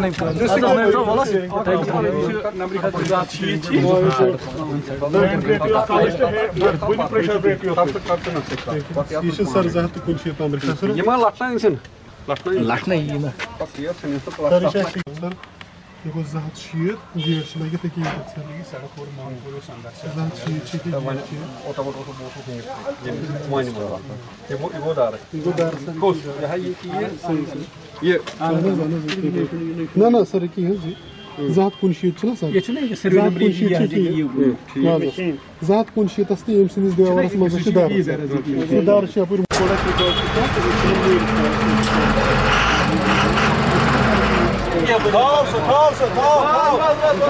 Lachen is in. Lachen is in. Lachen is in. Dat is in. Lachen is in. Lachen is in. Lachen is in. Lachen is in. Lachen is in. Lachen Ik in. Lachen is Ik Lachen het in. Lachen is het Lachen is in. Lachen is in. Lachen is in. Lachen is in. Lachen is in. Lachen is in. Lachen is یہِ گوٚو زٕ ہَتھ شیٖتھ گیٹ چھِ لٲگِتھ أکی زٕ ہَتھ شیٖتھ چھِ نہ نہ سَر کِہیٖنۍ حظ زٕ ہَتھ کُنہٕ شیٖتھ چھُنہ سَر زٕ ہَتھ کُنہٕ شیٖتَس تہٕ ییٚمہِ سٕنٛدِس دیوارَس منٛز چھِ دَر دَر چھِ یَپٲرۍ mi yapacağız? Tamam, tamam, tamam, tamam.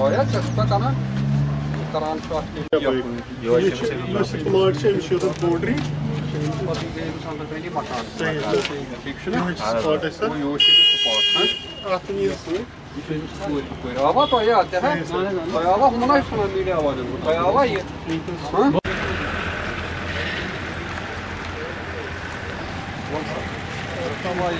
Oya çocukta kana karan şu an Yusuf Kumar Çemiş Yusuf Bodri Kayava to ya, değil mi? Kayava bunlar sonra mili avadır. Kayava ya. かわいい。